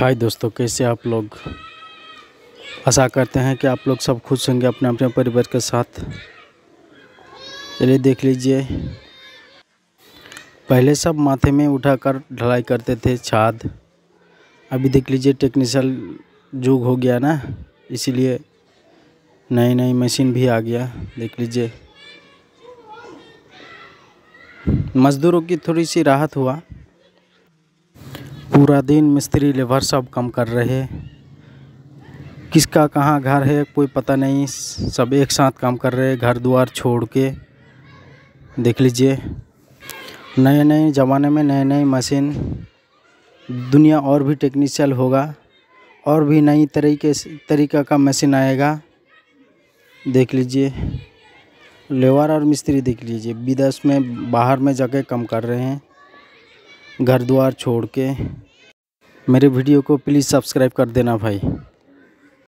हाय दोस्तों, कैसे आप लोग? आशा करते हैं कि आप लोग सब खुश होंगे अपने अपने परिवार के साथ। चलिए देख लीजिए। पहले सब माथे में उठाकर ढलाई करते थे छाद। अभी देख लीजिए टेक्निकल युग हो गया ना, इसीलिए नई नई मशीन भी आ गया, देख लीजिए। मज़दूरों की थोड़ी सी राहत हुआ। पूरा दिन मिस्त्री लेबर सब काम कर रहे। किसका कहाँ घर है, कोई पता नहीं। सब एक साथ काम कर रहे, घर द्वार छोड़ के। देख लीजिए। नए नए ज़माने में नए नए मशीन। दुनिया और भी टेक्निशियल होगा और भी नई तरीके तरीका का मशीन आएगा। देख लीजिए। लेबर और मिस्त्री देख लीजिए। विदेश में, बाहर में जाके काम कर रहे हैं। घर द्वार छोड़ के मेरे वीडियो को प्लीज़ सब्सक्राइब कर देना भाई।